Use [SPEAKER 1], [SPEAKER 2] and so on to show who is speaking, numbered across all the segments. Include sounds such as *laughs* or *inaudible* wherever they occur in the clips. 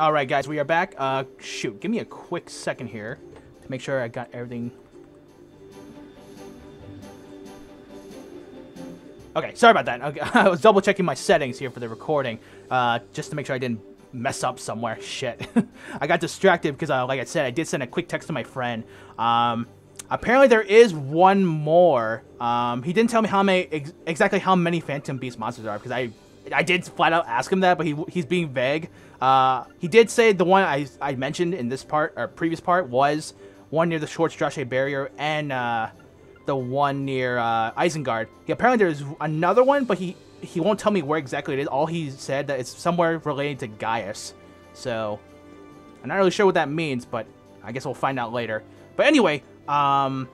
[SPEAKER 1] All right, guys, we are back. Uh, shoot, give me a quick second here to make sure I got everything. Okay, sorry about that. *laughs* Okay, I was double checking my settings here for the recording, uh, just to make sure I didn't mess up somewhere. *laughs* Shit, *laughs* I got distracted because, uh, like I said, I did send a quick text to my friend. Um, apparently there is one more. Um, he didn't tell me how many ex exactly how many Phantom Beast monsters are because I I did flat out ask him that, but he he's being vague. Uh, he did say the one I, I mentioned in this part, or previous part, was one near the Schwartz barrier and uh, the one near uh, Eisengard. He, apparently there's another one, but he, he won't tell me where exactly it is. All he said that it's somewhere related to Gaius. So, I'm not really sure what that means, but I guess we'll find out later. But anyway, um,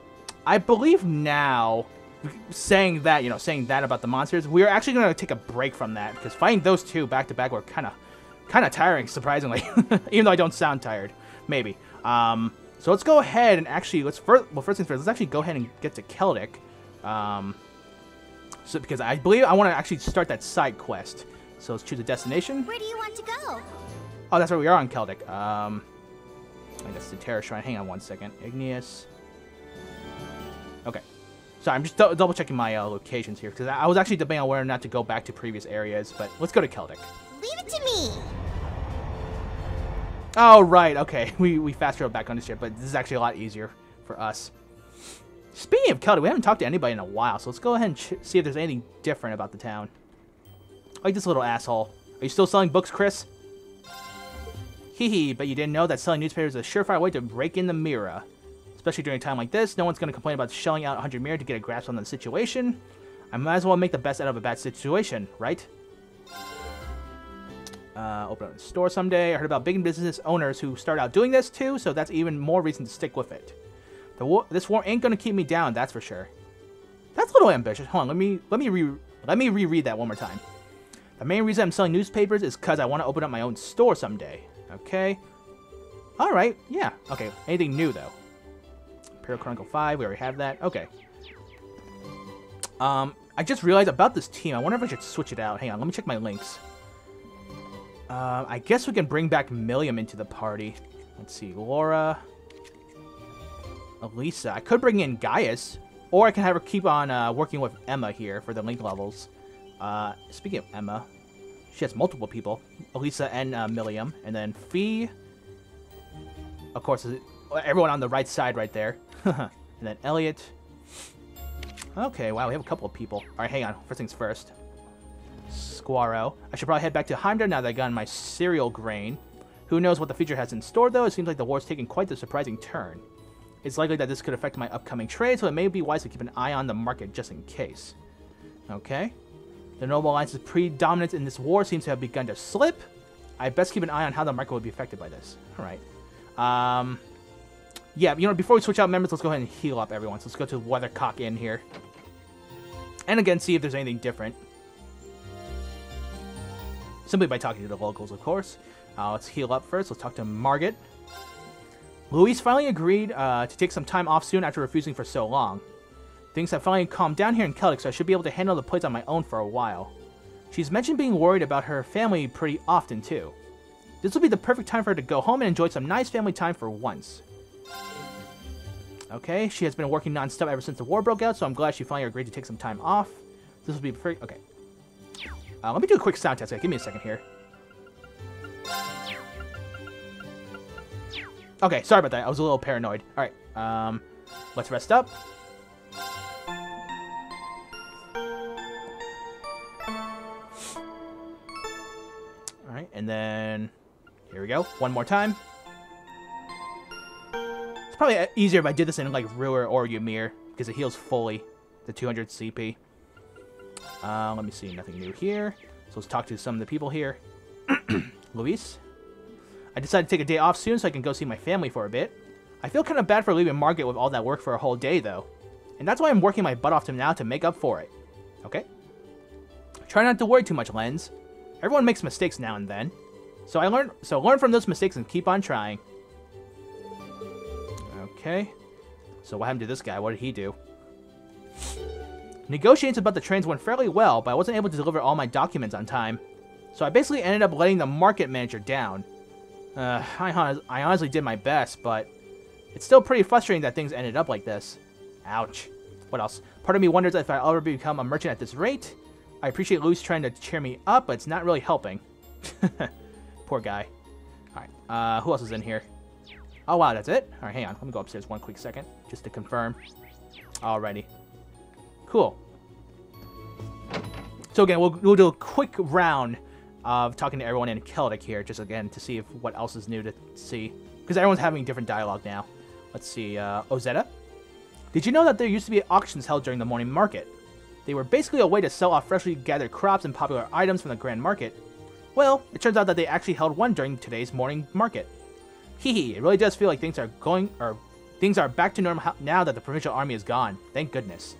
[SPEAKER 1] I believe now saying that, you know, saying that about the monsters, we're actually going to take a break from that because fighting those two back to back were kind of kind of tiring, *laughs* surprisingly. Even though I don't sound tired, maybe. Um, so let's go ahead and actually let's first. Well, first things first. Let's actually go ahead and get to Celdic. Um, so because I believe I want to actually start that side quest. So let's choose a destination.
[SPEAKER 2] Where do you want to go?
[SPEAKER 1] Oh, that's where we are on Celdic. Um, I guess the Terror Shrine. Hang on one second. Igneous. Okay. Sorry, I'm just double checking my uh, locations here because I, was actually debating on whether or not to go back to previous areas, but let's go to Celdic.
[SPEAKER 2] Leave it to me.
[SPEAKER 1] Oh, right. Okay. *laughs* We, we fast traveled back on the ship, but this is actually a lot easier for us. Speaking of Celdic, we haven't talked to anybody in a while, so let's go ahead and see if there's anything different about the town. Like this little asshole. Are you still selling books, Chris? Hee hee, but you didn't know that selling newspapers is a surefire way to break in the mira. Especially during a time like this, no one's going to complain about shelling out 100 mira to get a grasp on the situation. I might as well make the best out of a bad situation, right? Uh, open up a store someday. I heard about big business owners who start out doing this too, so that's even more reason to stick with it. War, this war ain't gonna keep me down, that's for sure. That's a little ambitious. Hold on, let me let me re let me reread that one more time. The main reason I'm selling newspapers is because I want to open up my own store someday. Okay. All right. Yeah. Okay. Anything new though? Imperial Chronicle 5. We already have that. Okay. Um, I just realized about this team. I wonder if I should switch it out. Hang on. Let me check my links. Uh, I guess we can bring back Millium into the party. Let's see, Laura, Elisa. I could bring in Gaius, or I can have her keep on uh, working with Emma here for the link levels. Uh, speaking of Emma, she has multiple people, Elisa and uh, Millium, and then Fie. Of course, everyone on the right side right there, *laughs* and then Elliot. Okay, wow, we have a couple of people. All right, hang on. First things first. Squaro. I should probably head back to Heimdall now that I got my cereal grain. Who knows what the future has in store, though? It seems like the war's taking quite the surprising turn. It's likely that this could affect my upcoming trade, so it may be wise to keep an eye on the market just in case. Okay. The Noble Alliance's predominance in this war seems to have begun to slip. I best keep an eye on how the market will be affected by this. Alright. Um, yeah, you know, before we switch out members, let's go ahead and heal up everyone. So let's go to Weathercock Inn here. And again, see if there's anything different. Simply by talking to the locals, of course. Uh, let's heal up first. Let's talk to Margit. Louise finally agreed uh, to take some time off soon after refusing for so long. Things have finally calmed down here in Celdic, so I should be able to handle the plates on my own for a while. She's mentioned being worried about her family pretty often, too. This will be the perfect time for her to go home and enjoy some nice family time for once. Okay, she has been working non-stop ever since the war broke out, so I'm glad she finally agreed to take some time off. This will be perfect. Okay. Uh, let me do a quick sound test. Okay, give me a second here. Okay, sorry about that. I was a little paranoid. All right, um, let's rest up. All right, and then here we go. One more time. It's probably easier if I did this in like Ruhr or Ymir because it heals fully the 200 CP. Uh, let me see, nothing new here. So let's talk to some of the people here. *clears throat* Luis? I decided to take a day off soon so I can go see my family for a bit. I feel kind of bad for leaving Margit with all that work for a whole day, though. And that's why I'm working my butt off to now to make up for it. Okay? Try not to worry too much, Lens. Everyone makes mistakes now and then. So I learned so learn from those mistakes and keep on trying. Okay. So what happened to this guy? What did he do? Negotiations about the trains went fairly well, but I wasn't able to deliver all my documents on time. So I basically ended up letting the market manager down. Uh, I, I honestly did my best, but it's still pretty frustrating that things ended up like this. Ouch. What else? Part of me wonders if I'll ever become a merchant at this rate. I appreciate Luis trying to cheer me up, but it's not really helping. *laughs* Poor guy. Alright, uh, who else is in here? Oh, wow, that's it? Alright, hang on. Let me go upstairs one quick second, just to confirm. Alrighty. Cool. So again, we'll, we'll do a quick round of talking to everyone in Celdic here, just again to see if what else is new to see. Because everyone's having different dialogue now. Let's see, uh, Ozetta? Did you know that there used to be auctions held during the morning market? They were basically a way to sell off freshly gathered crops and popular items from the grand market. Well, it turns out that they actually held one during today's morning market. Hee, it really does feel like things are going, or things are back to normal now that the provincial army is gone. Thank goodness.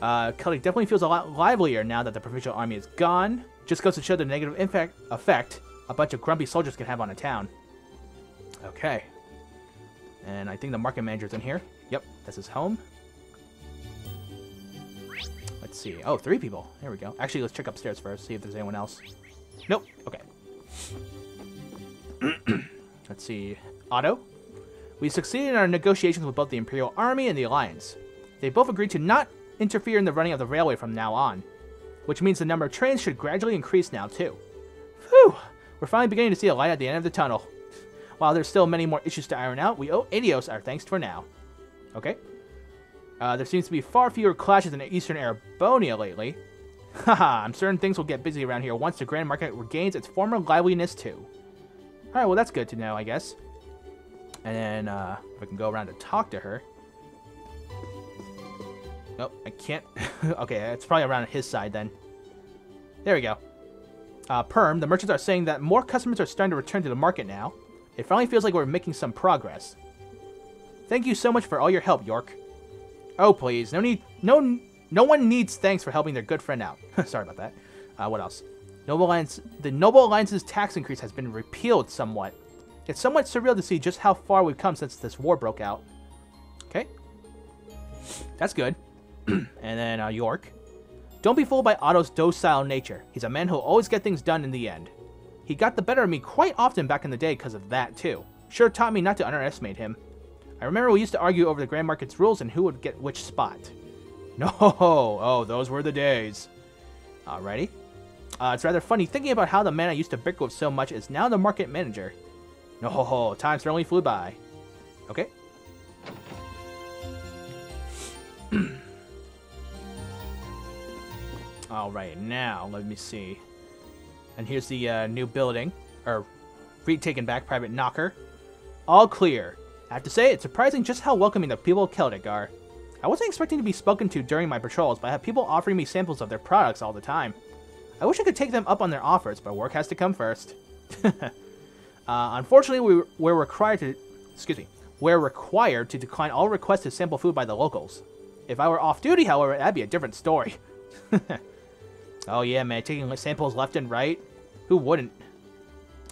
[SPEAKER 1] Uh, Celdic definitely feels a lot livelier now that the provincial army is gone. Just goes to show the negative effect a bunch of grumpy soldiers can have on a town. Okay. And I think the market manager's in here. Yep, that's his home. Let's see. Oh, three people. There we go. Actually, let's check upstairs first, see if there's anyone else. Nope. Okay. *clears throat* let's see. Otto? We succeeded in our negotiations with both the Imperial Army and the Alliance. They both agreed to not interfere in the running of the railway from now on, which means the number of trains should gradually increase now, too. Phew! We're finally beginning to see a light at the end of the tunnel. While there's still many more issues to iron out, we owe Aidios our thanks for now. Okay. Uh, there seems to be far fewer clashes in Eastern Erebonia lately. *laughs* Haha, I'm certain things will get busy around here once the Grand Market regains its former liveliness too. Alright, well that's good to know, I guess. And then, uh, if I can go around to talk to her. Nope, I can't. *laughs* okay, it's probably around his side then. There we go. Uh, Perm, the merchants are saying that more customers are starting to return to the market now. It finally feels like we're making some progress. Thank you so much for all your help, York. Oh, please. No need. No no one needs thanks for helping their good friend out. *laughs* Sorry about that. Uh, what else? Noble Alliance, the Noble Alliance's tax increase has been repealed somewhat. It's somewhat surreal to see just how far we've come since this war broke out. Okay. That's good. *clears throat* and then uh, York. Don't be fooled by Otto's docile nature. He's a man who'll always get things done in the end. He got the better of me quite often back in the day because of that, too. Sure taught me not to underestimate him. I remember we used to argue over the Grand Market's rules and who would get which spot. *laughs* No, oh, those were the days. Alrighty. Uh, it's rather funny thinking about how the man I used to bicker with so much is now the market manager. No, *laughs* ho, ho, time certainly flew by. Okay. *clears throat* Alright, now, let me see. And here's the uh, new building, or retaken back private knocker. All clear. I have to say, it's surprising just how welcoming the people of Celdic are. I wasn't expecting to be spoken to during my patrols, but I have people offering me samples of their products all the time. I wish I could take them up on their offers, but work has to come first. *laughs* uh, unfortunately, we, we're required to, excuse me, we're required to decline all requests to sample food by the locals. If I were off duty, however, that'd be a different story. *laughs* oh yeah, man, taking samples left and right. Who wouldn't?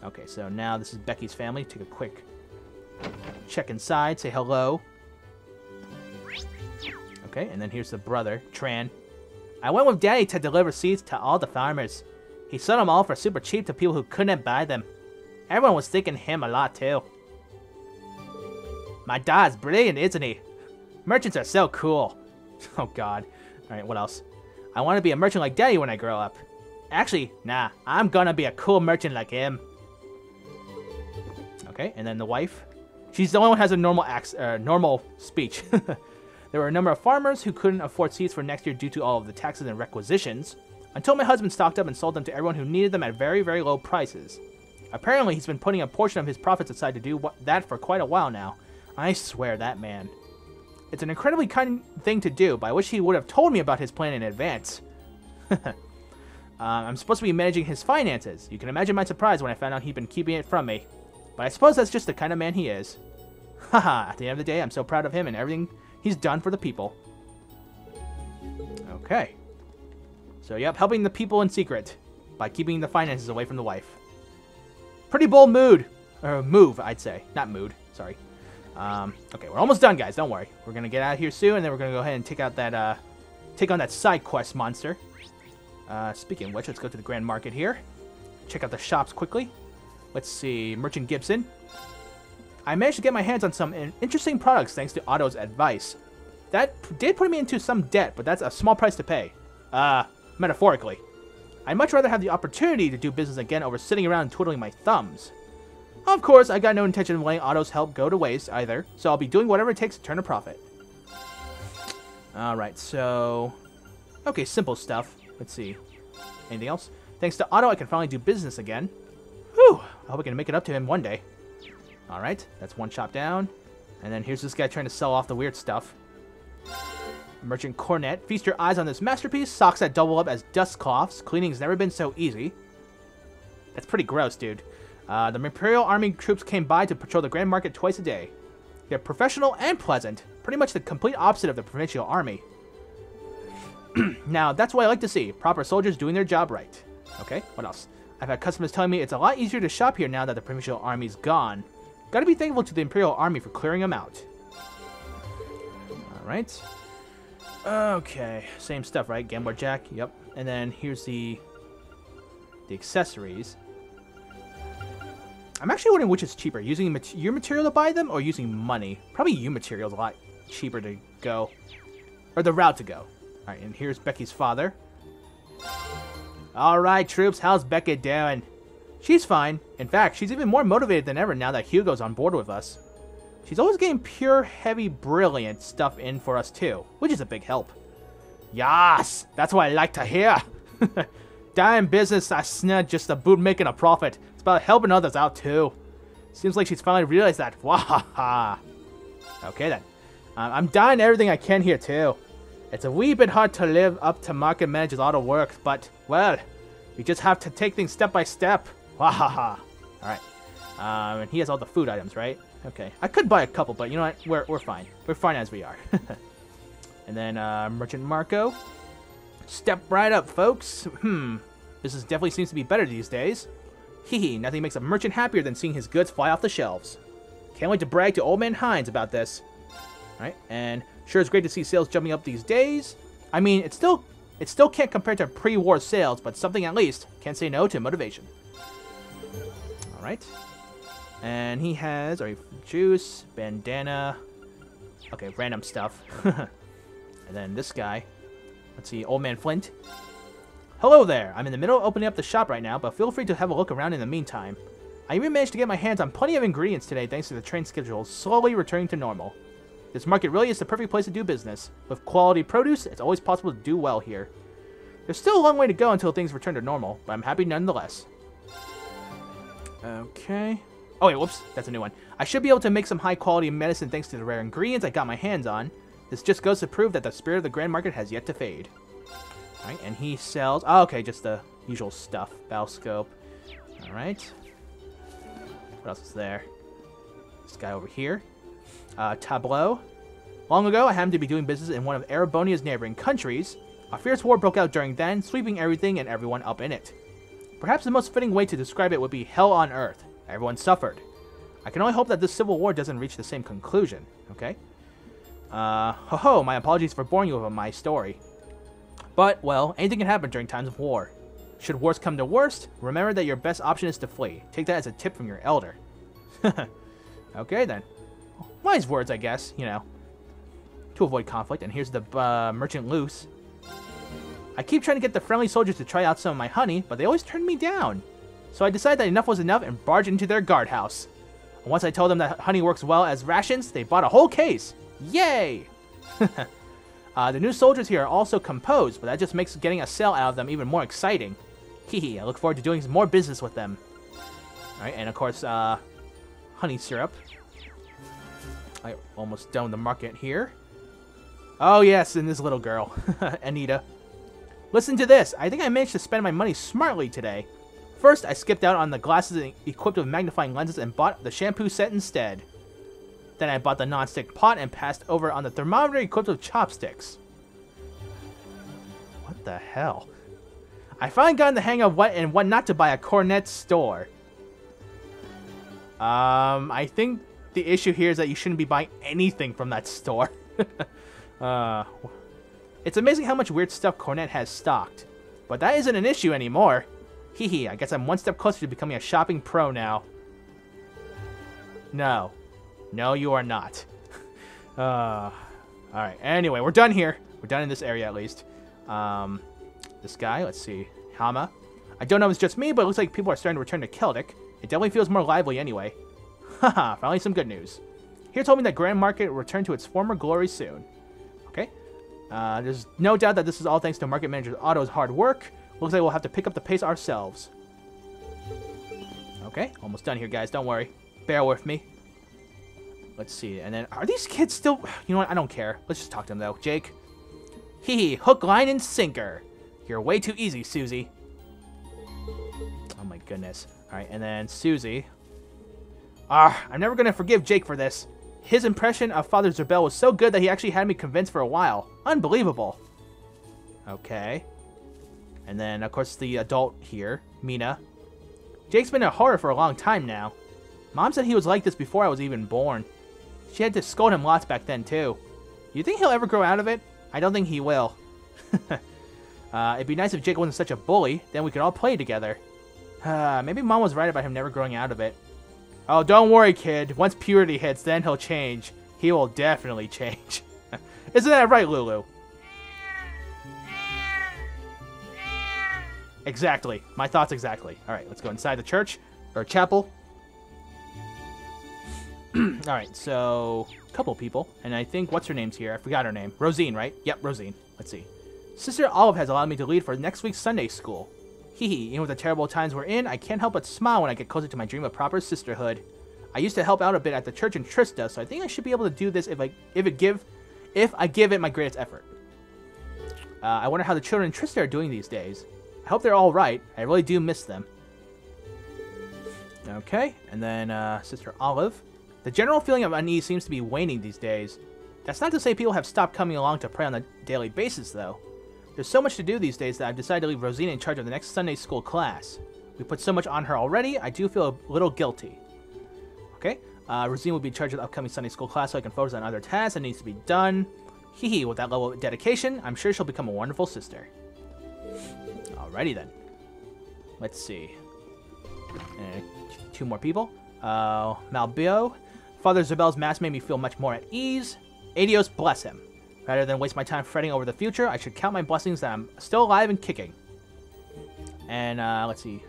[SPEAKER 1] Okay, so now this is Becky's family. Take a quick check inside, say hello. Okay, and then here's the brother, Tran. I went with Daddy to deliver seeds to all the farmers. He sold them all for super cheap to people who couldn't buy them. Everyone was thinking him a lot too. My dad's brilliant, isn't he? Merchants are so cool. *laughs* Oh god. Alright, what else? I want to be a merchant like Daddy when I grow up. Actually, nah, I'm gonna be a cool merchant like him. Okay, and then the wife. She's the only one who has a normal ax uh, normal speech. *laughs* there were a number of farmers who couldn't afford seeds for next year due to all of the taxes and requisitions, until my husband stocked up and sold them to everyone who needed them at very, very low prices. Apparently, he's been putting a portion of his profits aside to do that for quite a while now. I swear, that man. It's an incredibly kind thing to do, but I wish he would have told me about his plan in advance. *laughs* uh, I'm supposed to be managing his finances. You can imagine my surprise when I found out he'd been keeping it from me. But I suppose that's just the kind of man he is. *laughs* Haha, at the end of the day, I'm so proud of him and everything he's done for the people. Okay. So, yep, helping the people in secret by keeping the finances away from the wife. Pretty bold mood. Or move, I'd say. Not mood. Sorry. Um, okay, we're almost done, guys. Don't worry. We're gonna get out of here soon, and then we're gonna go ahead and take out that, uh, take on that side quest monster. Uh, speaking of which, let's go to the Grand Market here. Check out the shops quickly. Let's see, Merchant Gibson. I managed to get my hands on some interesting products thanks to Otto's advice. That did put me into some debt, but that's a small price to pay. Uh, metaphorically. I'd much rather have the opportunity to do business again over sitting around twiddling my thumbs. Of course, I got no intention of letting Otto's help go to waste either, so I'll be doing whatever it takes to turn a profit. Alright, so... Okay, simple stuff. Let's see. Anything else? Thanks to Otto, I can finally do business again. Whew! I hope I can make it up to him one day. Alright, that's one shop down. And then here's this guy trying to sell off the weird stuff. Merchant Cornet. Feast your eyes on this masterpiece. Socks that double up as dust cloths. Cleaning's never been so easy. That's pretty gross, dude. Uh, the Imperial Army troops came by to patrol the Grand Market twice a day. They're professional and pleasant. Pretty much the complete opposite of the Provincial Army. *clears throat* now, that's what I like to see. Proper soldiers doing their job right. Okay, what else? I've had customers telling me it's a lot easier to shop here now that the Provincial Army's gone. Gotta be thankful to the Imperial Army for clearing them out. Alright. Okay, same stuff, right? Gambler Jack, yep. And then here's the the accessories. I'm actually wondering which is cheaper, using mat your material to buy them or using money. Probably you material is a lot cheaper to go, or the route to go. All right, and here's Becky's father. All right, troops, how's Becca doing? She's fine. In fact, she's even more motivated than ever now that Hugo's on board with us. She's always getting pure, heavy, brilliant stuff in for us too, which is a big help. Yas, that's what I like to hear. *laughs* Dying business, that's not just about making a profit. It's about helping others out too. Seems like she's finally realized that. *laughs* Wahaha. Okay then. Uh, I'm dying everything I can here too. It's a wee bit hard to live up to market manager's auto work, but, well, we just have to take things step by step. Wahaha. Alright. Um, and he has all the food items, right? Okay. I could buy a couple, but you know what? We're, we're fine. We're fine as we are. *laughs* and then, uh, Merchant Marco. Step right up, folks. Hmm. This is definitely seems to be better these days. Hee, nothing makes a merchant happier than seeing his goods fly off the shelves. Can't wait to brag to Old Man Hines about this. Alright, and sure it's great to see sales jumping up these days. I mean, it still it still can't compare to pre-war sales, but something at least. Can't say no to motivation. Alright. And he has alright, juice, bandana. Okay, random stuff. *laughs* and then this guy. Let's see, Old Man Flint. Hello there! I'm in the middle of opening up the shop right now, but feel free to have a look around in the meantime. I even managed to get my hands on plenty of ingredients today thanks to the train schedule slowly returning to normal. This market really is the perfect place to do business. With quality produce, it's always possible to do well here. There's still a long way to go until things return to normal, but I'm happy nonetheless. Okay. Oh wait, whoops, that's a new one. I should be able to make some high quality medicine thanks to the rare ingredients I got my hands on. This just goes to prove that the spirit of the Grand Market has yet to fade. Alright, and he sells... Oh, okay, just the usual stuff. Battle scope. Alright. What else is there? This guy over here. Uh, tableau. Long ago, I happened to be doing business in one of Erebonia's neighboring countries. A fierce war broke out during then, sweeping everything and everyone up in it. Perhaps the most fitting way to describe it would be hell on earth. Everyone suffered. I can only hope that this civil war doesn't reach the same conclusion, okay? Uh, ho ho, my apologies for boring you with my story. But, well, anything can happen during times of war. Should wars come to worst, remember that your best option is to flee. Take that as a tip from your elder. *laughs* okay then. Wise words, I guess, you know. To avoid conflict, and here's the uh, merchant loose. I keep trying to get the friendly soldiers to try out some of my honey, but they always turn me down. So I decided that enough was enough and barged into their guardhouse. And once I told them that honey works well as rations, they bought a whole case. Yay! *laughs* uh, the new soldiers here are also composed, but that just makes getting a sale out of them even more exciting. *laughs* Hehe, I look forward to doing some more business with them. Alright, and of course, uh, honey syrup. I almost done the market here. Oh yes, and this little girl, *laughs* Anita. Listen to this. I think I managed to spend my money smartly today. First, I skipped out on the glasses equipped with magnifying lenses and bought the shampoo set instead. Then I bought the non-stick pot and passed over on the thermometer equipped with chopsticks. What the hell? I finally got in the hang of what and what not to buy at Cornet store. Um, I think the issue here is that you shouldn't be buying anything from that store. *laughs* uh, it's amazing how much weird stuff Cornet has stocked. But that isn't an issue anymore. Hee hee, I guess I'm one step closer to becoming a shopping pro now. No. No, you are not. *laughs* uh, Alright, anyway, we're done here. We're done in this area, at least. Um, this guy, let's see. Hama. I don't know if it's just me, but it looks like people are starting to return to Celdic. It definitely feels more lively anyway. *laughs* Haha, finally some good news. Here told me that Grand Market will return to its former glory soon. Uh, there's no doubt that this is all thanks to Market Manager Otto's hard work. Looks like we'll have to pick up the pace ourselves. Okay, almost done here, guys. Don't worry. Bear with me. Let's see. And then, are these kids still... You know what? I don't care. Let's just talk to them, though. Jake. Hee hee. Hook, line, and sinker. You're way too easy, Susie. Oh, my goodness. All right, and then Susie. Ah, I'm never going to forgive Jake for this. His impression of Father Zerbel was so good that he actually had me convinced for a while. Unbelievable. Okay. And then, of course, the adult here, Mina. Jake's been a horror for a long time now. Mom said he was like this before I was even born. She had to scold him lots back then, too. You think he'll ever grow out of it? I don't think he will. *laughs* uh, it'd be nice if Jake wasn't such a bully, then we could all play together. *sighs* Uh, maybe Mom was right about him never growing out of it. Oh, don't worry, kid. Once puberty hits, then he'll change. He will definitely *laughs* change. Isn't that right, Lulu? Exactly. My thoughts exactly. All right, let's go inside the church or chapel. *clears throat* All right, so a couple people, and I think what's her name's here? I forgot her name. Rosine, right? Yep, Rosine. Let's see. Sister Olive has allowed me to lead for next week's Sunday school. Hee hee. Even with the terrible times we're in, I can't help but smile when I get closer to my dream of proper sisterhood. I used to help out a bit at the church in Trista, so I think I should be able to do this if I if it give if I give it my greatest effort. Uh, I wonder how the children in Trista are doing these days. I hope they're all right. I really do miss them. Okay, and then uh, Sister Olive. The general feeling of unease seems to be waning these days. That's not to say people have stopped coming along to pray on a daily basis, though. There's so much to do these days that I've decided to leave Rosina in charge of the next Sunday school class. We put so much on her already, I do feel a little guilty. Okay, uh, Rosina will be charged with upcoming Sunday school class so I can focus on other tasks that needs to be done. Hee with that level of dedication, I'm sure she'll become a wonderful sister. Alrighty then. Let's see. Uh, two more people. Uh, Malbio. Father Zabel's mass made me feel much more at ease. Aidios bless him. Rather than waste my time fretting over the future, I should count my blessings that I'm still alive and kicking. And, uh, let's see.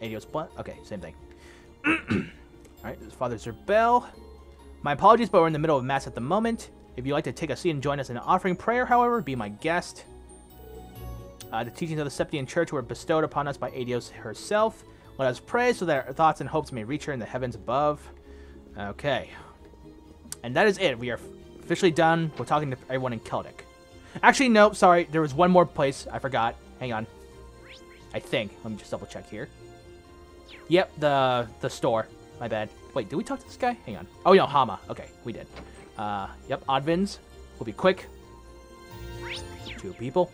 [SPEAKER 1] Aidios bless... Okay, same thing. *clears throat* Alright, this is Father Zerbel. My apologies, but we're in the middle of Mass at the moment. If you'd like to take a seat and join us in offering prayer, however, be my guest. Uh, the teachings of the Septian Church were bestowed upon us by Aidios herself. Let us pray so that our thoughts and hopes may reach her in the heavens above. Okay. And that is it. We are officially done. We're talking to everyone in Celdic. Actually, no, sorry. There was one more place. I forgot. Hang on. I think. Let me just double check here. Yep, the the store. My bad. Wait, did we talk to this guy? Hang on. Oh, no, Hama. Okay, we did. Uh, yep, Oddvins. We'll be quick. Two people.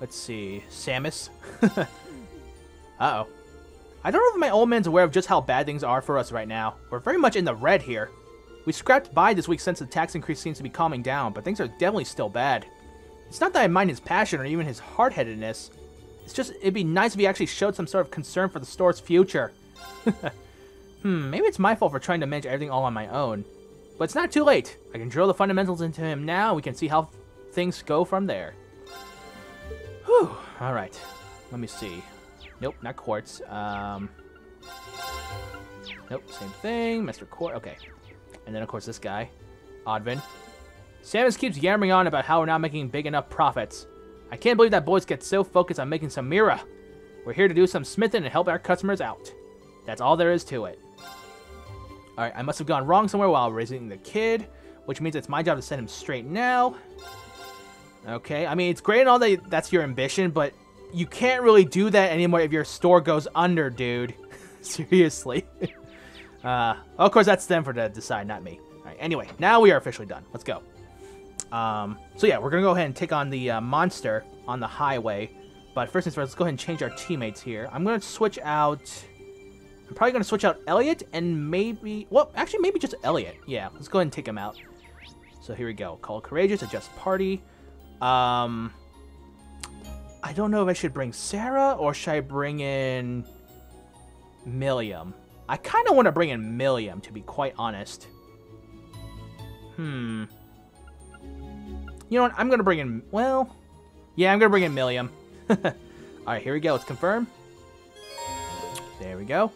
[SPEAKER 1] Let's see. Samus. *laughs* Uh-oh. I don't know if my old man's aware of just how bad things are for us right now. We're very much in the red here. We scrapped by this week since the tax increase seems to be calming down, but things are definitely still bad. It's not that I mind his passion or even his hard-headedness. It's just, it'd be nice if he actually showed some sort of concern for the store's future. *laughs* hmm, maybe it's my fault for trying to manage everything all on my own. But it's not too late. I can drill the fundamentals into him now, we can see how things go from there. Whew, alright. Let me see. Nope, not quartz. Um, nope, same thing. Mr. Quartz. Okay. And then, of course, this guy, Oddvin. Samus keeps yammering on about how we're not making big enough profits. I can't believe that boys get so focused on making some Mira. We're here to do some smithing and help our customers out. That's all there is to it. Alright, I must have gone wrong somewhere while raising the kid, which means it's my job to send him straight now. Okay, I mean, it's great and all that that's your ambition, but you can't really do that anymore if your store goes under, dude. *laughs* Seriously. *laughs* uh, of course, that's them for to decide, not me. All right, anyway, now we are officially done. Let's go. Um, so yeah, we're to go ahead and take on the uh, monster on the highway. But first things first, let's go ahead and change our teammates here. I'm to switch out... I'm probably going to switch out Elliot and maybe... Well, actually, maybe just Elliot. Yeah, let's go ahead and take him out. So here we go. Call Courageous, adjust party. Um, I don't know if I should bring Sarah or should I bring in Millium. I kind of want to bring in Millium, to be quite honest. Hmm. You know what? I'm going to bring in... Well... Yeah, I'm going to bring in Millium. *laughs* Alright, here we go. Let's confirm. There we go.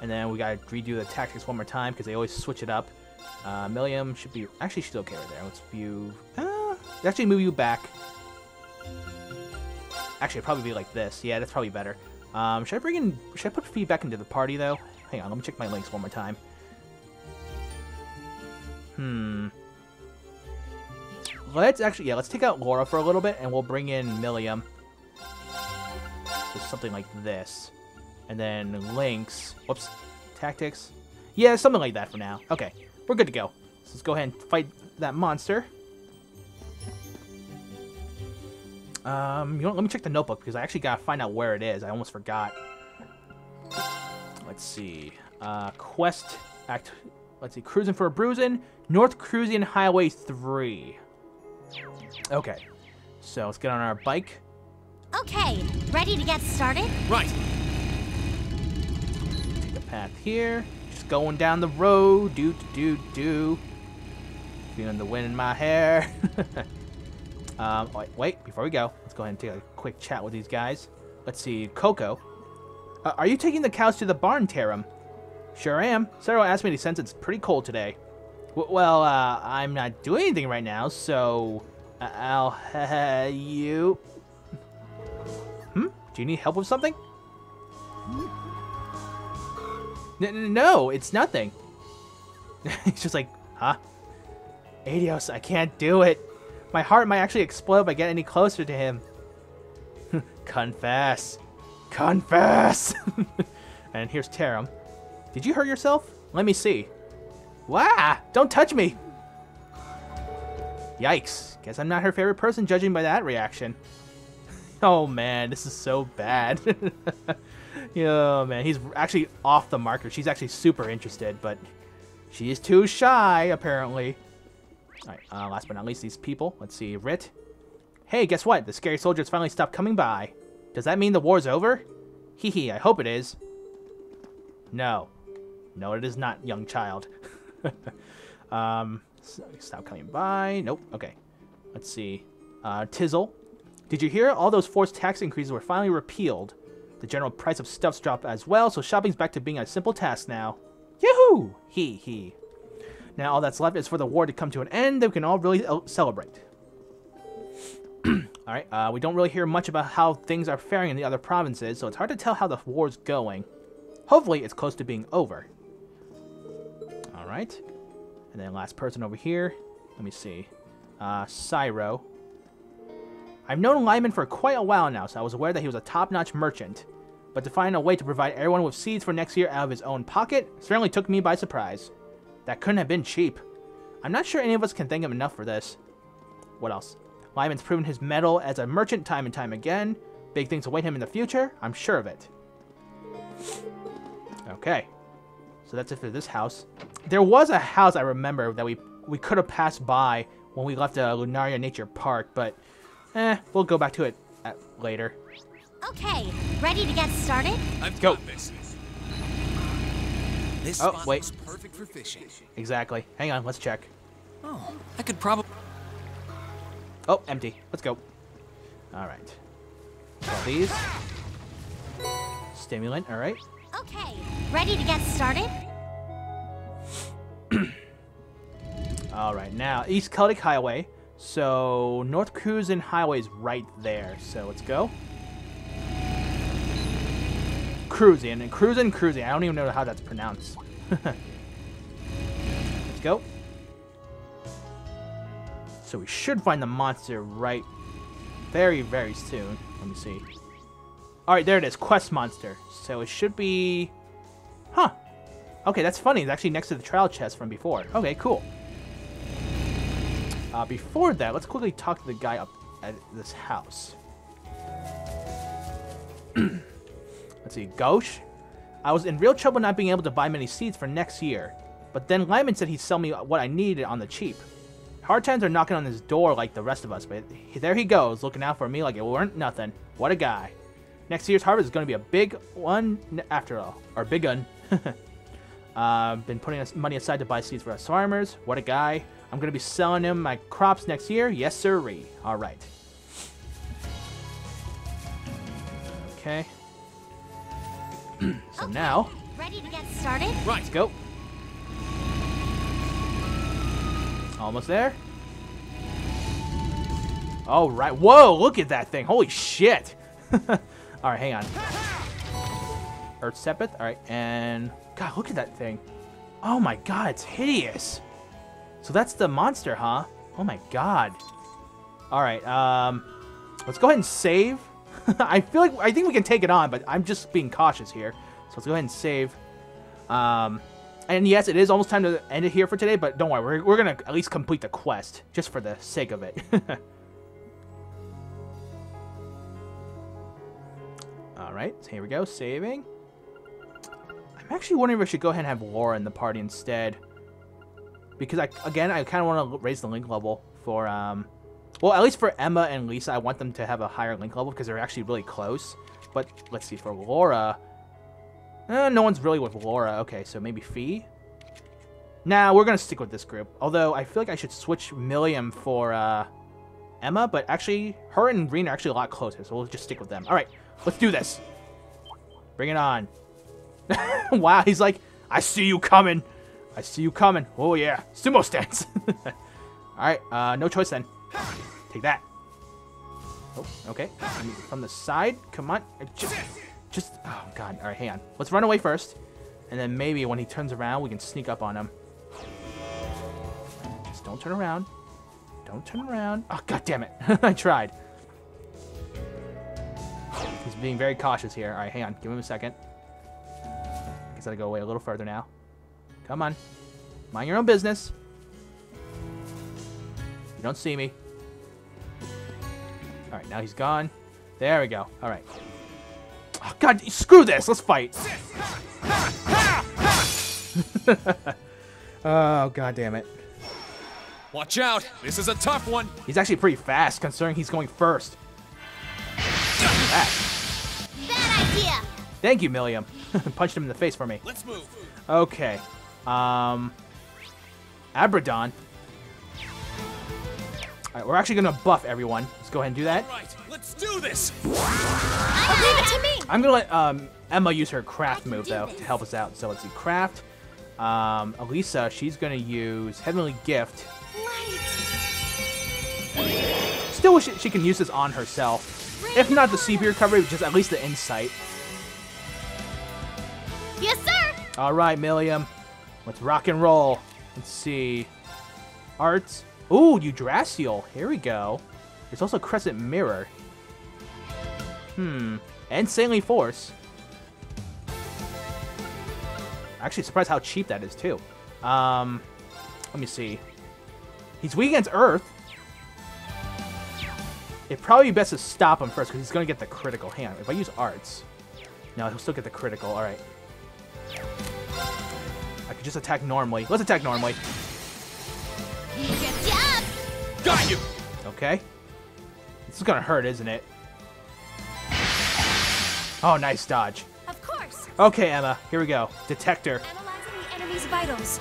[SPEAKER 1] And then we got to redo the tactics one more time because they always switch it up. Uh, Millium should be... Actually, she's okay right there. Let's view... Uh, actually, move you back. Actually, probably be like this. Yeah, that's probably better. Um, should I bring in... Should I put feed back into the party, though? Hang on, let me check my links one more time. Hmm. Let's actually... Yeah, let's take out Laura for a little bit, and we'll bring in Millium. Just something like this. And then links. Whoops. Tactics. Yeah, something like that for now. Okay, we're good to go. So let's go ahead and fight that monster. Um, you know, let me check the notebook because I actually gotta find out where it is. I almost forgot. Let's see. Uh, quest act. Let's see. Cruising for a bruising. North Kreuzen Highway 3. Okay. So let's get on our bike.
[SPEAKER 2] Okay, ready to get started?
[SPEAKER 3] Right.
[SPEAKER 1] Path here. Just going down the road. Do do do do. Feeling the wind in my hair. *laughs* um, wait, wait, before we go, let's go ahead and take a quick chat with these guys. Let's see, Coco. Uh, are you taking the cows to the barn, Tarum? Sure am. Sarah asked me to since it's pretty cold today. W well, uh, I'm not doing anything right now, so uh, I'll uh, you. Hmm? Do you need help with something? N no, it's nothing. *laughs* He's just like, huh? Aidios, I can't do it. My heart might actually explode if I get any closer to him. *laughs* Confess. Confess! *laughs* and here's Tarum. Did you hurt yourself? Let me see. Wah! Don't touch me! Yikes. Guess I'm not her favorite person judging by that reaction. Oh man, this is so bad. *laughs* oh man, he's actually off the marker. She's actually super interested, but she's too shy, apparently. Alright, uh, last but not least, these people. Let's see, Rit. Hey, guess what? The scary soldiers finally stopped coming by. Does that mean the war's over? Hee hee, I hope it is. No. No, it is not, young child. *laughs* um, stop coming by. Nope. Okay. Let's see. Uh, Tizzle. Did you hear? All those forced tax increases were finally repealed. The general price of stuff's dropped as well, so shopping's back to being a simple task now. Yahoo! Hee hee. Now all that's left is for the war to come to an end that we can all really uh, celebrate. *clears throat* Alright, uh, we don't really hear much about how things are faring in the other provinces, so it's hard to tell how the war's going. Hopefully, it's close to being over. Alright. And then last person over here. Let me see. Uh, Cyro. I've known Lyman for quite a while now, so I was aware that he was a top-notch merchant. But to find a way to provide everyone with seeds for next year out of his own pocket certainly took me by surprise. That couldn't have been cheap. I'm not sure any of us can thank him enough for this. What else? Lyman's proven his mettle as a merchant time and time again. Big things await him in the future, I'm sure of it. Okay. So that's it for this house. There was a house I remember that we we could have passed by when we left the Lunaria Nature Park, but eh, we'll go back to it at, later.
[SPEAKER 2] Okay, ready to get started?
[SPEAKER 3] I've
[SPEAKER 1] Go.
[SPEAKER 3] got this. This
[SPEAKER 1] Oh,
[SPEAKER 3] spot
[SPEAKER 1] wait.
[SPEAKER 3] looks perfect for fishing.
[SPEAKER 1] Exactly. Hang on, let's check.
[SPEAKER 3] Oh, I could probably.
[SPEAKER 1] Oh, empty. Let's go. All right. All these. Stimulant. All right.
[SPEAKER 2] Okay, ready to get started? *clears throat*
[SPEAKER 1] All right. Now East Celdic Highway. So North Kreuzen Highway is right there. So let's go. Cruising and cruising, cruising. I don't even know how that's pronounced. *laughs* let's go. So we should find the monster right very, very soon. Let me see. All right, there it is. Quest monster. So it should be... Huh. Okay, that's funny. It's actually next to the trial chest from before. Okay, cool. Uh, before that, let's quickly talk to the guy up at this house. *clears throat* let's see. Gauche? I was in real trouble not being able to buy many seeds for next year. But then Lyman said he'd sell me what I needed on the cheap. Hard times are knocking on his door like the rest of us, but there he goes, looking out for me like it weren't nothing. What a guy. Next year's harvest is going to be a big one after all. Or big one. *laughs* uh, been putting money aside to buy seeds for us farmers. What a guy. I'm going to be selling him my crops next year. Yes, sirree. All right. Okay. *clears throat* so
[SPEAKER 2] Okay,
[SPEAKER 1] now,
[SPEAKER 2] Ready to get started?
[SPEAKER 3] Right.
[SPEAKER 1] let's go. Almost there. All right. Whoa, look at that thing. Holy shit. *laughs* All right, hang on. Earth Sepith. All right, and God, look at that thing. Oh my God, it's hideous. So that's the monster, huh? Oh my God. All right. Um, let's go ahead and save. *laughs* I feel like I think we can take it on, but I'm just being cautious here. So let's go ahead and save. Um, and yes, it is almost time to end it here for today, but don't worry, we're, we're gonna at least complete the quest just for the sake of it. *laughs* All right, so here we go, saving. I'm actually wondering if I should go ahead and have Laura in the party instead, because I again I kind of want to raise the link level for um, well at least for Emma and Lisa, I want them to have a higher link level because they're actually really close. But let's see for Laura. Uh, no one's really with Laura. Okay, so maybe Fie. Nah, we're gonna stick with this group. Although I feel like I should switch Millium for uh, Emma, but actually, her and Rean are actually a lot closer, so we'll just stick with them. All right, let's do this. Bring it on. *laughs* wow, he's like, I see you coming. I see you coming. Oh yeah, sumo stance. *laughs* All right, uh, no choice then. Take that. Oh, okay. From the side, come on. Just, just, oh god. All right, hang on. Let's run away first, and then maybe when he turns around, we can sneak up on him. Just don't turn around. Don't turn around. Oh god damn it! *laughs* I tried. He's being very cautious here. All right, hang on. Give him a second. I Guess I gotta go away a little further now. Come on. Mind your own business. You don't see me. All right, now he's gone. There we go. All right. Oh, God, screw this. Let's fight. *laughs* oh, God damn it.
[SPEAKER 3] Watch out. This is a tough one.
[SPEAKER 1] He's actually pretty fast, considering he's going first.
[SPEAKER 2] Bad idea!
[SPEAKER 1] Thank you, Millium. *laughs* Punched him in the face for me.
[SPEAKER 3] Let's move.
[SPEAKER 1] Okay. Um, Abradon. Alright, we're actually gonna buff everyone. Let's go ahead and do that.
[SPEAKER 3] Right. Let's do this.
[SPEAKER 2] Leave it to me!
[SPEAKER 1] I'm gonna let um, Emma use her craft move though
[SPEAKER 2] this.
[SPEAKER 1] to help us out. So let's see, craft. Um, Elisa, she's gonna use Heavenly Gift.
[SPEAKER 2] Light!
[SPEAKER 1] Still wish she can use this on herself. If not the CP recovery, just at least the insight.
[SPEAKER 2] Yes, sir!
[SPEAKER 1] All right, Millium. Let's rock and roll. Let's see. Arts. Ooh, Eudracial. Here we go. There's also Crescent Mirror. Hmm. And Saintly Force. Actually, surprised how cheap that is, too. Um, let me see. He's weak against Earth. It'd probably be best to stop him first, because he's going to get the critical. Hang on, if I use Arts... No, he'll still get the critical. All right. I could just attack normally. Let's attack normally.
[SPEAKER 3] Got you.
[SPEAKER 1] Okay. This is gonna hurt, isn't it? Oh, nice dodge.
[SPEAKER 2] Of course!
[SPEAKER 1] Okay, Emma. Here we go. Detector.
[SPEAKER 2] Analyzing the enemy's vitals.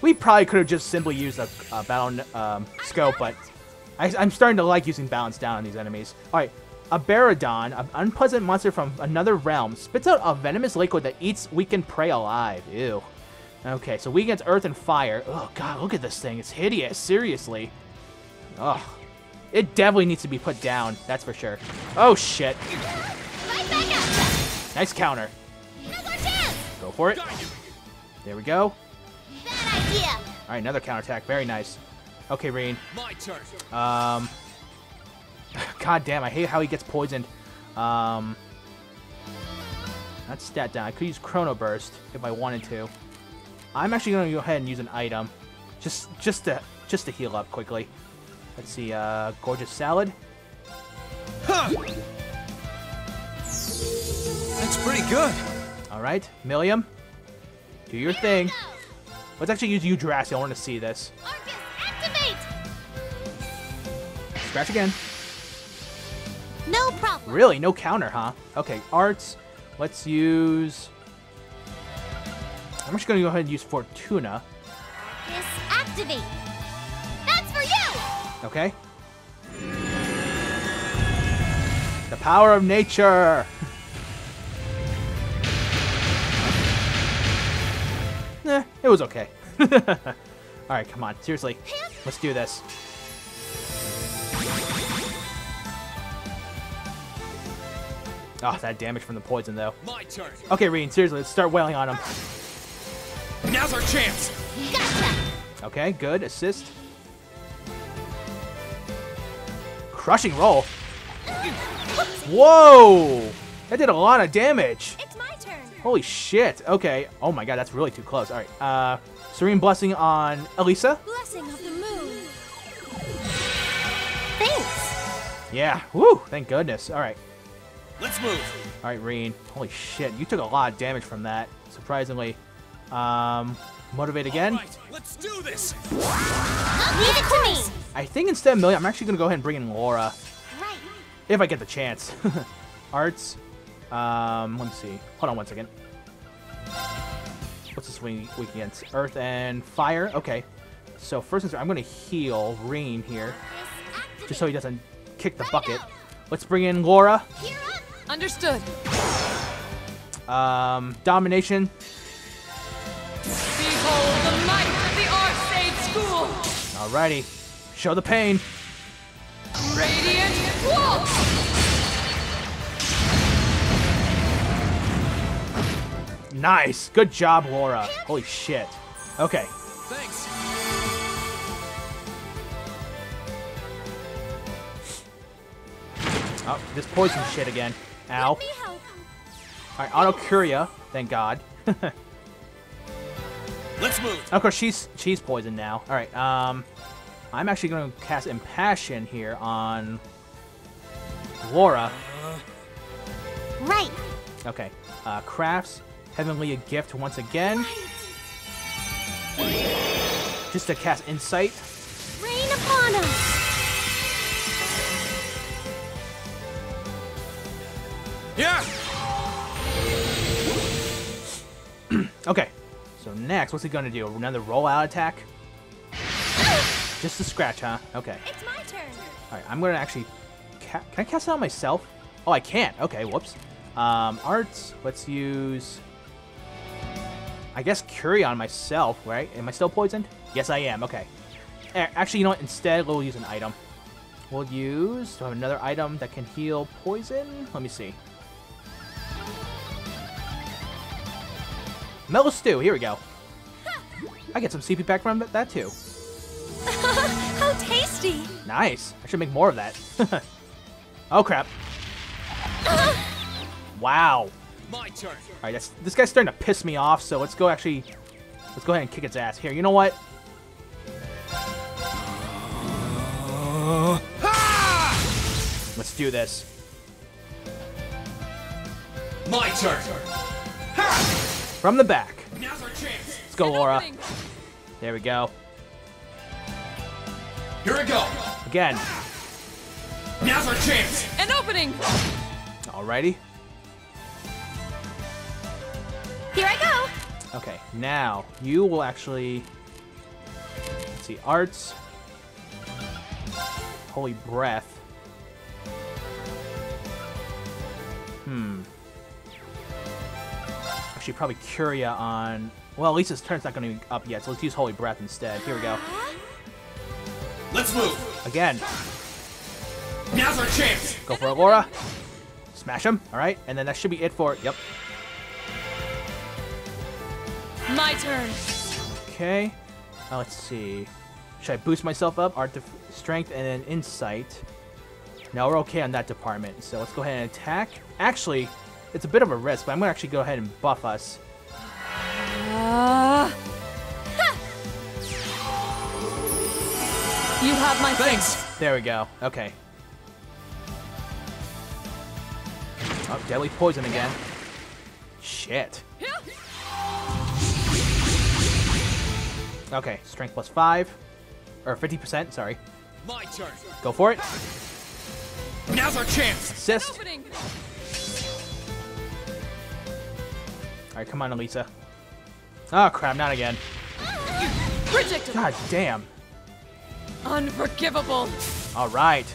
[SPEAKER 1] We probably could have just simply used a, a battle um, scope, but I, I'm starting to like using balance down on these enemies. All right. A Baradon, an unpleasant monster from another realm, spits out a venomous liquid that eats weakened prey alive. Ew. Okay, so weak against earth and fire. Oh god, look at this thing. It's hideous. Seriously. Ugh. It definitely needs to be put down. That's for sure. Oh shit.
[SPEAKER 2] Right back at
[SPEAKER 1] Nice counter.
[SPEAKER 2] ya! Now's our chance!
[SPEAKER 1] Go for it. There we go. All right, another counterattack. Very nice. Okay, Rean.
[SPEAKER 3] My turn.
[SPEAKER 1] Um. *laughs* God damn, I hate how he gets poisoned. Um. That's stat down. I could use Chrono Burst if I wanted to. I'm actually going to go ahead and use an item, just just to just to heal up quickly. Let's see. Uh, gorgeous salad.
[SPEAKER 3] Huh. That's pretty good.
[SPEAKER 1] All right, Millium, do your thing. Let's actually use Eudrassil. I want to see this.
[SPEAKER 2] Arcus, activate!
[SPEAKER 1] Scratch again. Really? No counter, huh? Okay, arts. Let's use... I'm just going to go ahead and use Fortuna.
[SPEAKER 2] This activate. That's for you.
[SPEAKER 1] Okay? The power of nature! *laughs* eh, it was okay. *laughs* Alright, come on. Seriously. Let's do this. Oh, that damage from the poison, though.
[SPEAKER 3] My turn.
[SPEAKER 1] Okay, Rean, seriously, let's start wailing on him.
[SPEAKER 3] Now's our chance.
[SPEAKER 2] Gotcha.
[SPEAKER 1] Okay, good. Assist. Crushing roll. Whoa! That did a lot of damage.
[SPEAKER 2] It's my turn.
[SPEAKER 1] Holy shit. Okay. Oh my god, that's really too close. Alright. Uh, Serene Blessing on Elisa.
[SPEAKER 2] Blessing of the moon. Thanks.
[SPEAKER 1] Yeah. Woo! Thank goodness. Alright.
[SPEAKER 3] Let's move.
[SPEAKER 1] Alright, Rean. Holy shit. You took a lot of damage from that, surprisingly. Um, motivate again.
[SPEAKER 3] All right, let's do this.
[SPEAKER 2] Leave it to me.
[SPEAKER 1] I think instead of Millie, I'm actually going to go ahead and bring in Laura.
[SPEAKER 2] Right.
[SPEAKER 1] If I get the chance. *laughs* Arts. Um, let me see. Hold on one second. What's this weak, weak against? Earth and fire? Okay. So first things first, I'm going to heal Rean here, just so he doesn't kick the bucket. Let's bring in Laura.
[SPEAKER 4] Understood.
[SPEAKER 1] Um, Domination.
[SPEAKER 4] Behold the might of the Arseid School!
[SPEAKER 1] Alrighty. Show the pain.
[SPEAKER 4] Radiant Waltz!
[SPEAKER 1] Nice. Good job, Laura. Holy shit. Okay.
[SPEAKER 3] Thanks.
[SPEAKER 1] Oh, this poison shit again. Ow.
[SPEAKER 2] Let me help.
[SPEAKER 1] Alright, Auto Curia. Thank God. *laughs*
[SPEAKER 3] Let's move.
[SPEAKER 1] Of course, she's she's poisoned now. All right. Um, I'm actually going to cast Impassion here on Laura.
[SPEAKER 2] Right.
[SPEAKER 1] Okay. Uh, crafts Heavenly a gift once again, just to cast Insight.
[SPEAKER 2] Rain upon us.
[SPEAKER 3] Yeah. *clears throat*
[SPEAKER 1] Okay. So next, what's he going to do? Another rollout attack? Just a scratch, huh? Okay.
[SPEAKER 2] It's my turn.
[SPEAKER 1] All right. I'm going to actually. Ca can I cast it on myself? Oh, I can't. Okay. Whoops. Um, arts. Let's use. I guess Curia on myself, right? Am I still poisoned? Yes, I am. Okay. Actually, you know what? Instead, we'll use an item. We'll use. Do I have another item that can heal poison? Let me see. Mellow Stew. Here we go. I get some CP back from that too. *laughs*
[SPEAKER 2] How tasty.
[SPEAKER 1] Nice. I should make more of that. *laughs* oh crap. *gasps* Wow.
[SPEAKER 3] My turn.
[SPEAKER 1] All right, this guy's starting to piss me off. So let's go. Actually, let's go ahead and kick its ass. Here, you know what? Uh, let's do this.
[SPEAKER 3] My turn.
[SPEAKER 1] From the back.
[SPEAKER 3] Now's our chance.
[SPEAKER 1] Let's go, Laura. There we go.
[SPEAKER 3] Here we go.
[SPEAKER 1] Again.
[SPEAKER 3] Now's our chance.
[SPEAKER 4] An opening!
[SPEAKER 1] Alrighty.
[SPEAKER 2] Here I go.
[SPEAKER 1] Okay, now you will actually. Let's see, arts. Holy breath. Actually, probably Curia on. Well, at least his turn's not going to be up yet, so let's use Holy Breath instead. Here we go.
[SPEAKER 3] Let's move.
[SPEAKER 1] Again,
[SPEAKER 3] Now's our chance.
[SPEAKER 1] go for it, Laura. Smash him. All right, and then that should be it for. Yep.
[SPEAKER 4] My turn.
[SPEAKER 1] Okay. Uh, let's see. Should I boost myself up? Art def- strength and then insight. Now we're okay on that department. So let's go ahead and attack. Actually, it's a bit of a risk, but I'm gonna actually go ahead and buff us.
[SPEAKER 4] Uh... You have my
[SPEAKER 3] Thanks.
[SPEAKER 1] There we go. Okay. Oh, deadly poison again. Shit. Okay, strength plus five. Or 50%, sorry.
[SPEAKER 3] My turn.
[SPEAKER 1] Go for it.
[SPEAKER 3] Now's our chance.
[SPEAKER 1] Assist. Alright, come on, Elisa. Oh, crap, not again.
[SPEAKER 4] Predictable.
[SPEAKER 1] God damn.
[SPEAKER 4] Unforgivable.
[SPEAKER 1] Alright.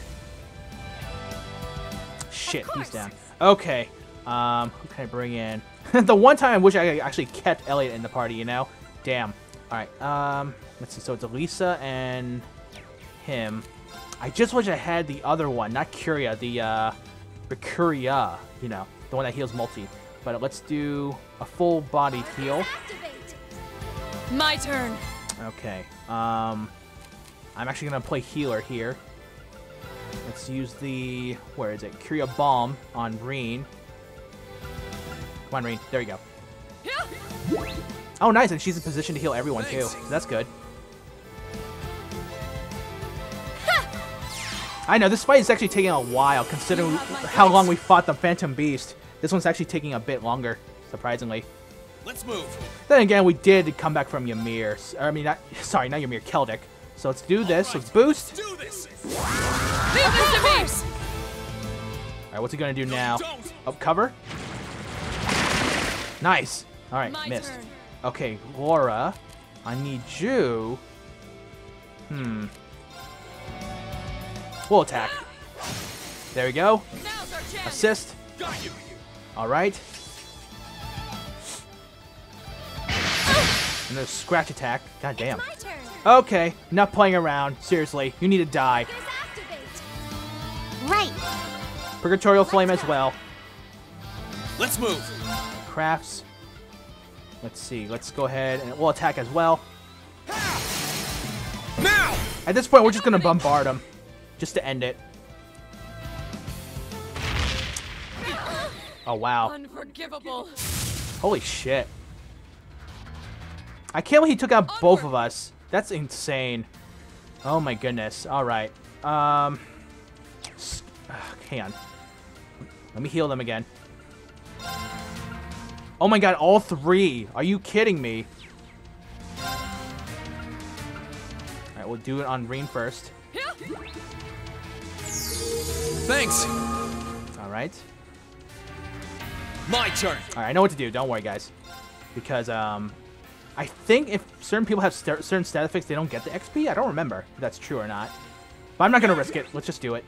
[SPEAKER 1] Shit, he's down. Okay. Um, who can I bring in? *laughs* the one time I wish I actually kept Elliot in the party, you know? Damn. Alright, um, let's see. So it's Elisa and him. I just wish I had the other one, not Curia, the, uh, Recuria, you know, the one that heals multi. But let's do a full bodied heal.
[SPEAKER 4] My turn.
[SPEAKER 1] Okay. Um, I'm actually gonna play healer here. Let's use the where is it? Curia Balm on Rean. Come on, Rean. There you go. Oh, nice, and she's in position to heal everyone too. So that's good. I know this fight is actually taking a while, considering how long we fought the Phantom Beast. This one's actually taking a bit longer, surprisingly.
[SPEAKER 3] Let's move.
[SPEAKER 1] Then again, we did come back from Ymir. S- I mean, not, *laughs* sorry, not Ymir, Celdic. So let's do this. Let's boost.
[SPEAKER 3] Do this.
[SPEAKER 4] Leave this to me.
[SPEAKER 1] Alright, what's he gonna do now?
[SPEAKER 3] Don't.
[SPEAKER 1] Up cover. Nice. Alright,
[SPEAKER 4] My
[SPEAKER 1] missed.
[SPEAKER 4] turn.
[SPEAKER 1] Okay, Laura. I need you. Hmm. We'll attack. There we go.
[SPEAKER 4] Now's our chance.
[SPEAKER 1] Assist.
[SPEAKER 3] Got you.
[SPEAKER 1] Alright. And there's scratch attack. God damn. Okay, not playing around. Seriously, you need to die.
[SPEAKER 2] There's activate. Right.
[SPEAKER 1] Purgatorial Flame as well.
[SPEAKER 3] Let's move.
[SPEAKER 1] Crafts. Let's see. Let's go ahead and we'll attack as well.
[SPEAKER 3] Now.
[SPEAKER 1] At this point, we're just gonna bombard him, just to end it. Oh wow!
[SPEAKER 4] Unforgivable.
[SPEAKER 1] Holy shit! I can't believe he took out both of us. That's insane. Oh my goodness. All right. Um. s- ugh, hang on. Let me heal them again. Oh my god! All three. Are you kidding me? All right, we'll do it on Rean first.
[SPEAKER 3] Thanks.
[SPEAKER 1] All right.
[SPEAKER 3] My turn.
[SPEAKER 1] All right, I know what to do. Don't worry, guys. Because um, I think if certain people have st certain stat effects, they don't get the XP. I don't remember if that's true or not. But I'm not gonna risk it. Let's just do it.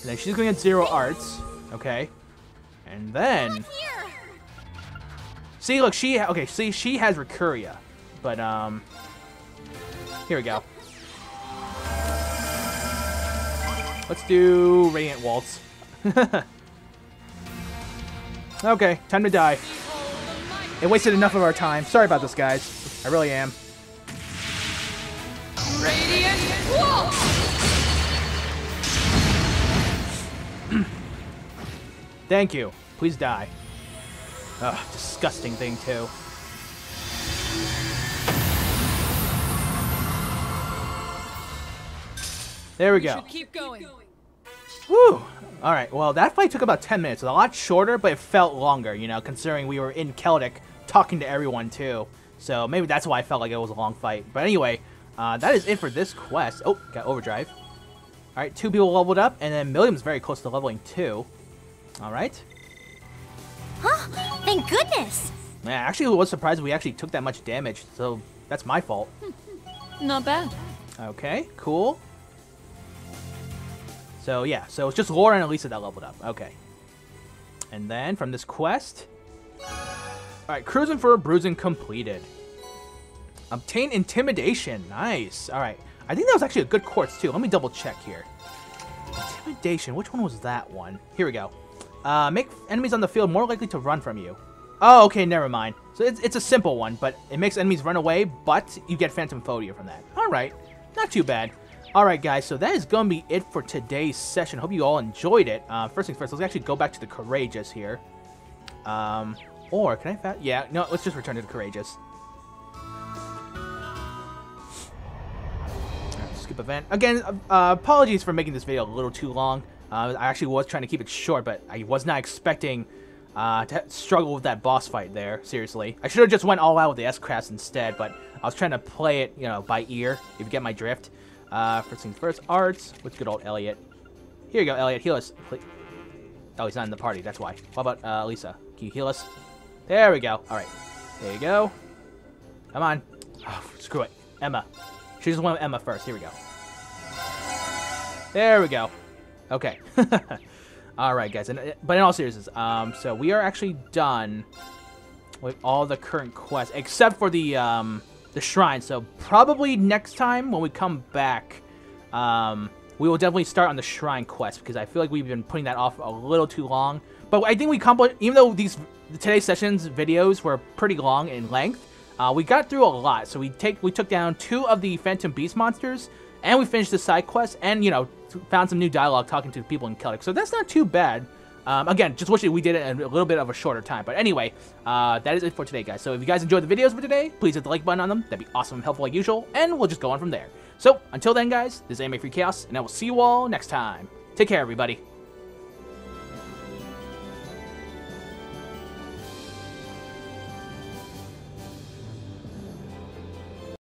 [SPEAKER 1] And then she's gonna get zero arts. Okay. And then see, look, she okay. See, she has Recuria, but um, here we go. Let's do Radiant Waltz. *laughs* okay, time to die. It wasted enough of our time. Sorry about this, guys. I really am.
[SPEAKER 4] Radiant. *clears throat*
[SPEAKER 1] Thank you. Please die. Ugh, disgusting thing, too. There we go.
[SPEAKER 4] Keep going.
[SPEAKER 1] Woo! Alright, well, that fight took about 10 minutes. A lot shorter, but it felt longer, you know, considering we were in Celdic talking to everyone, too. So maybe that's why I felt like it was a long fight. But anyway, uh, that is it for this quest. Oh, got overdrive. Alright, two people leveled up, and then Millium's very close to leveling two. Alright.
[SPEAKER 2] Huh? Thank goodness.
[SPEAKER 1] Yeah, actually, I was surprised we actually took that much damage, so that's my fault.
[SPEAKER 4] Not bad.
[SPEAKER 1] Okay, cool. So yeah, so it's just Laura and Elisa that leveled up. Okay. And then from this quest, all right, cruising for a bruising completed. Obtain intimidation. Nice. All right. I think that was actually a good course too. Let me double check here. Intimidation. Which one was that one? Here we go. Uh, make enemies on the field more likely to run from you. Oh, okay, never mind. So it's, it's a simple one, but it makes enemies run away, but you get Phantom Phobia from that. All right, not too bad. All right, guys, so that is going to be it for today's session. Hope you all enjoyed it. Uh, first things first, let's actually go back to the Courageous here. Um, or, can I... Yeah, no, let's just return to the Courageous. Alright, Skip event. Again, uh, apologies for making this video a little too long. Uh, I actually was trying to keep it short, but I was not expecting uh, to struggle with that boss fight there. Seriously, I should have just went all out with the S-Crafts instead, but I was trying to play it, you know, by ear. If you get my drift. Uh, first things first, arts with good old Elliot. Here you go, Elliot. Heal us. Oh, he's not in the party. That's why. How about uh, Lisa? Can you heal us? There we go. All right. There you go. Come on. Oh, screw it. Emma. She just went with Emma first. Here we go. There we go. Okay. *laughs* all right, guys. And, uh, but in all seriousness, um, so we are actually done with all the current quests except for the um, the shrine. So probably next time when we come back, um, we will definitely start on the shrine quest because I feel like we've been putting that off a little too long. But I think we accomplished, even though these today's sessions videos were pretty long in length, uh, we got through a lot. So we take we took down two of the Phantom Beast monsters, and we finished the side quest, and you know found some new dialogue talking to people in Celdic. So that's not too bad. Um, again, just wish we did it in a little bit of a shorter time. But anyway, uh, that is it for today, guys. So if you guys enjoyed the videos for today, please hit the like button on them. That'd be awesome and helpful like usual. And we'll just go on from there. So until then, guys, this is AnimeFreak Chaos, and I will see you all next time. Take care, everybody.